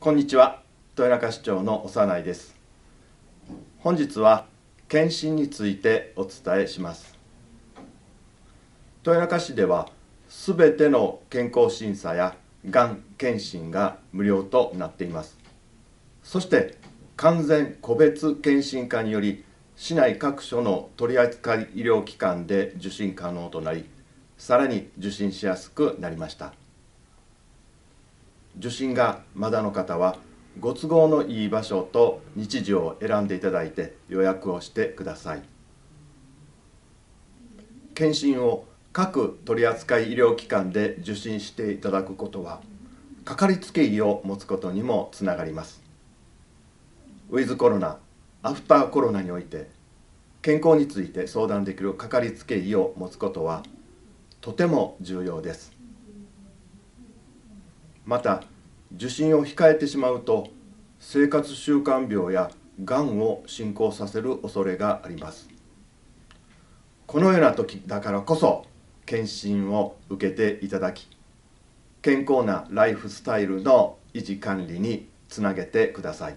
こんにちは。豊中市長の幼いです。本日は検診についてお伝えします。豊中市ではすべての健康審査やがん検診が無料となっています。そして完全個別検診化により市内各所の取扱医療機関で受診可能となりさらに受診しやすくなりました。受診がまだの方はご都合のいい場所と日時を選んでいただいて予約をしてください。検診を各取扱医療機関で受診していただくことはかかりつけ医を持つことにもつながります。ウィズコロナアフターコロナにおいて健康について相談できるかかりつけ医を持つことはとても重要です。また受診を控えてしまうと生活習慣病やがんを進行させる恐れがあります。このような時だからこそ検診を受けていただき健康なライフスタイルの維持管理につなげてください。